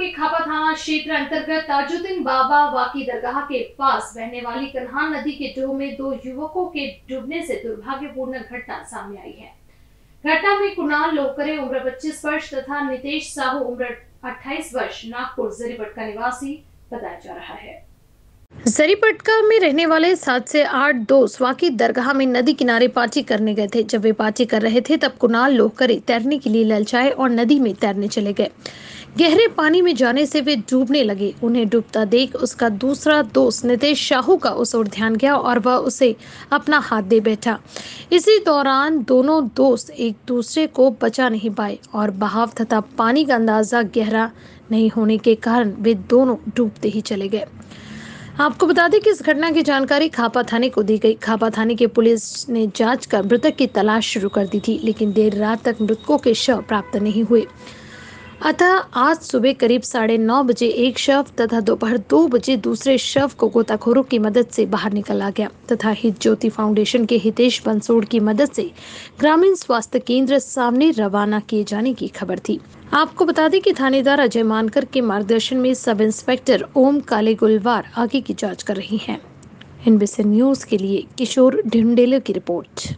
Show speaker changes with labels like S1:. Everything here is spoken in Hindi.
S1: क्षेत्र अंतर्गत ताजुद्दीन बाबा वाकी दरगाह के पास बहने वाली कन्हान नदी के डोह में दो युवकों के डूबने से दुर्भाग्यपूर्ण घटना सामने आई है। घटना में कुणाल लोकरे उम्र 25 वर्ष तथा नितेश साहू उम्र 28 वर्ष नागपुर जरीपट का निवासी बताया जा रहा है।
S2: जरीपटका में रहने वाले सात से आठ दोस्त वाकी दरगाह में नदी किनारे पार्टी करने गए थे। जब वे पार्टी कर रहे थे, तब कुणाल लोहकरे तैरने के लिए ललचाए और नदी में तैरने चले गए। गहरे पानी में जाने से वे डूबने लगे। उन्हें डूबता देख उसका दूसरा दोस्त नितेश शाहू का उस ओर ध्यान गया और वह उसे अपना हाथ दे बैठा। इसी दौरान दोनों दोस्त एक दूसरे को बचा नहीं पाए और बहाव तथा पानी का अंदाज़ा गहरा नहीं होने के कारण वे दोनों डूबते ही चले गए। आपको बता दें कि इस घटना की जानकारी खापा थाने को दी गई। खापा थाने के पुलिस ने जाँच कर मृतक की तलाश शुरू कर दी थी, लेकिन देर रात तक मृतकों के शव प्राप्त नहीं हुए। अतः आज सुबह करीब साढ़े नौ बजे एक शव तथा दोपहर दो दो बजे दूसरे शव को गोताखोरों की मदद से बाहर निकला गया। तथा हित ज्योति फाउंडेशन के हितेश बंसोड़ की मदद से ग्रामीण स्वास्थ्य केंद्र सामने रवाना किए जाने की खबर थी। आपको बता दें कि थानेदार अजय मानकर के मार्गदर्शन में सब इंस्पेक्टर ओम काले गुलवार आगे की जाँच कर रही हैं। एनबीसी न्यूज़ के लिए किशोर ढिंडेले की रिपोर्ट।